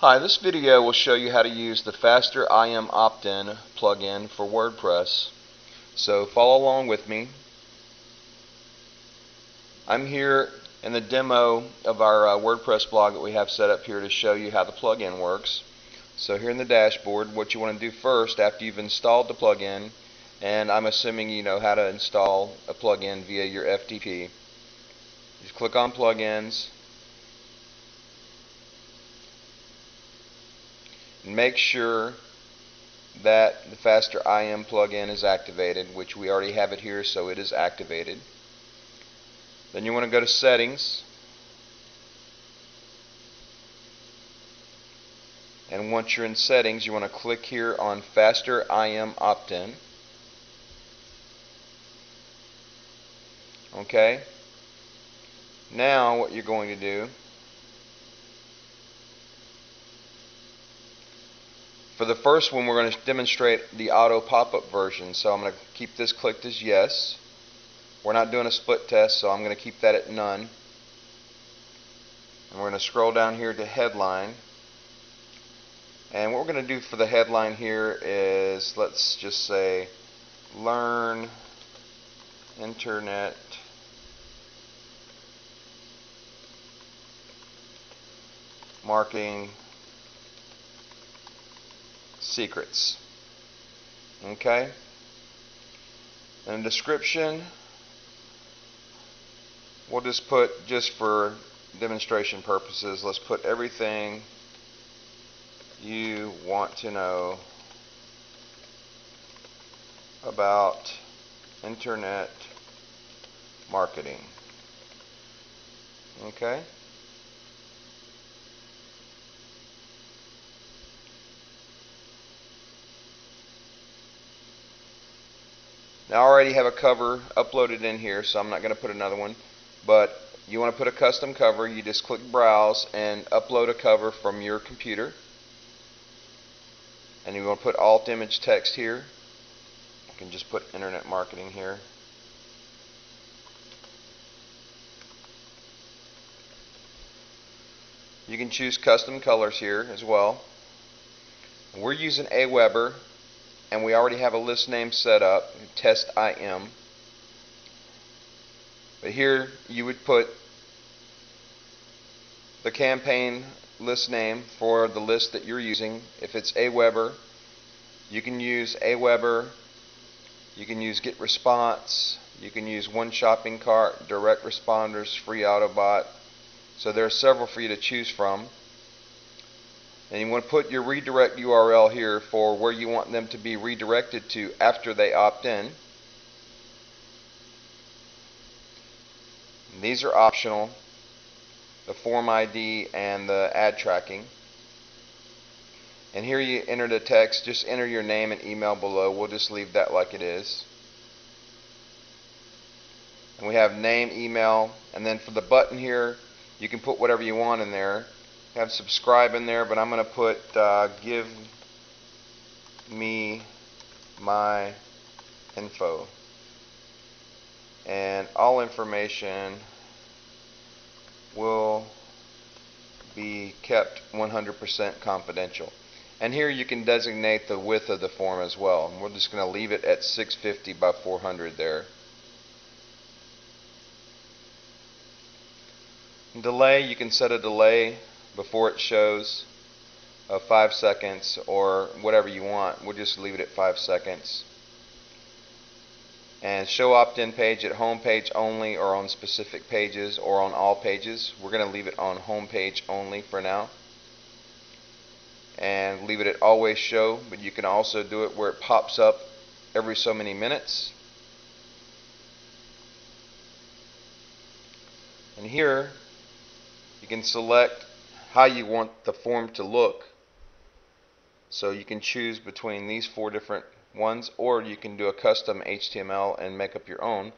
Hi, this video will show you how to use the Faster IM opt-in plugin for WordPress. So follow along with me. I'm here in the demo of our uh, WordPress blog that we have set up here to show you how the plugin works. So here in the dashboard, what you want to do first after you've installed the plugin, and I'm assuming you know how to install a plugin via your FTP. Just click on plugins make sure that the faster IM plugin is activated which we already have it here so it is activated. Then you want to go to settings. And once you're in settings you want to click here on faster IM opt-in. Okay? Now what you're going to do For the first one, we're going to demonstrate the auto pop-up version. So I'm going to keep this clicked as yes. We're not doing a split test, so I'm going to keep that at none. And we're going to scroll down here to headline. And what we're going to do for the headline here is, let's just say, learn internet marketing secrets. Okay? And description, we'll just put, just for demonstration purposes, let's put everything you want to know about internet marketing. Okay? Now I already have a cover uploaded in here, so I'm not going to put another one. But you want to put a custom cover, you just click Browse and upload a cover from your computer. And you want to put alt image text here. You can just put internet marketing here. You can choose custom colors here as well. We're using Aweber and we already have a list name set up, test IM. But here you would put the campaign list name for the list that you're using. If it's Aweber, you can use Aweber, you can use Get Response, you can use One Shopping Cart, Direct Responders, Free Autobot. So there are several for you to choose from and you want to put your redirect URL here for where you want them to be redirected to after they opt in. And these are optional, the form ID and the ad tracking. And here you enter the text, just enter your name and email below. We'll just leave that like it is. And we have name, email, and then for the button here, you can put whatever you want in there have subscribe in there, but I'm going to put uh, give me my info. And all information will be kept 100% confidential. And here you can designate the width of the form as well. And we're just going to leave it at 650 by 400 there. Delay, you can set a delay before it shows of 5 seconds or whatever you want. We'll just leave it at 5 seconds. And show opt-in page at home page only or on specific pages or on all pages. We're going to leave it on home page only for now. And leave it at always show, but you can also do it where it pops up every so many minutes. And here you can select how you want the form to look. So you can choose between these four different ones or you can do a custom HTML and make up your own.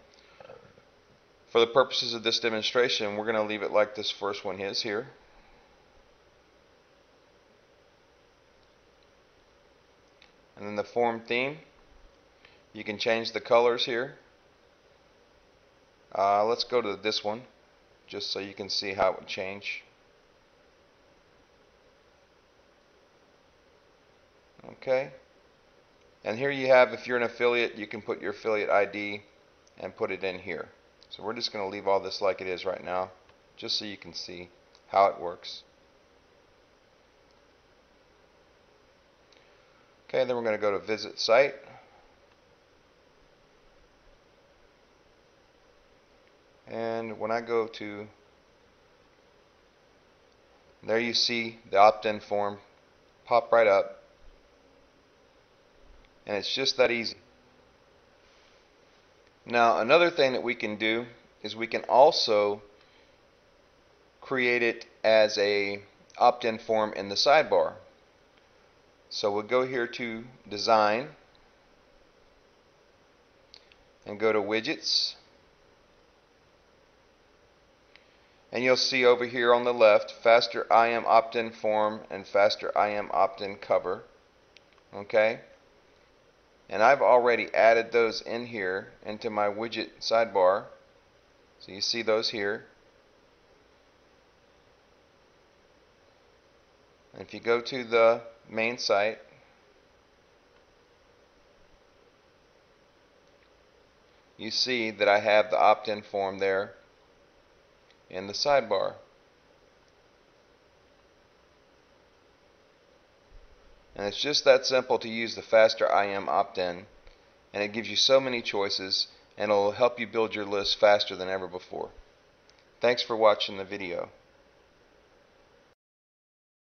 For the purposes of this demonstration, we're going to leave it like this first one is here. And then the form theme, you can change the colors here. Uh, let's go to this one just so you can see how it would change. Okay? And here you have, if you're an affiliate, you can put your affiliate ID and put it in here. So we're just going to leave all this like it is right now, just so you can see how it works. Okay, then we're going to go to visit site. And when I go to, there you see the opt-in form pop right up. And it's just that easy. Now another thing that we can do is we can also create it as a opt-in form in the sidebar. So we'll go here to design and go to widgets and you'll see over here on the left faster IM opt-in form and faster IM opt-in cover okay and I've already added those in here into my widget sidebar so you see those here and if you go to the main site you see that I have the opt-in form there in the sidebar. And it's just that simple to use the faster IM opt-in and it gives you so many choices and it'll help you build your list faster than ever before. Thanks for watching the video.